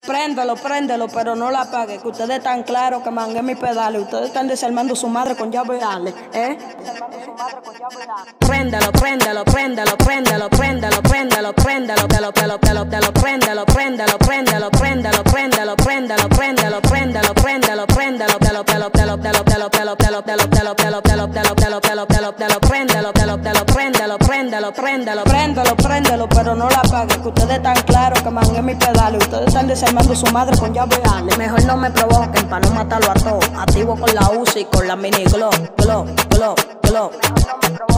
Préndelo, préndelo, pero no la apague, que ustedes están claros que mangué mi pedales. Ustedes están desarmando su madre con llave Ale, ¿eh? Préndelo, préndelo, préndelo, préndelo, préndelo, préndelo, préndelo, pelo, pelo, pelo, préndelo, préndelo, préndelo, préndelo, préndelo, préndelo, préndelo, préndelo, préndelo, pelo, pelo, pelo, pelo, pelo, pelo, pelo, pelo, pelo, pelo, pelo, pelo, pelo, pelo, pelo, pelo, préndelo, pelo, pelo, préndelo, préndelo, préndelo, préndelo, préndelo, pero no la apague, que ustedes están claros que mangué mi pedales. Ustedes están desarmando su madre con llave Ale. Mejor no me provoquen para no matarlo a todos. Activo con la UCI con la mini glow, glow, glow, glow.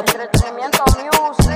Entretenimiento Music,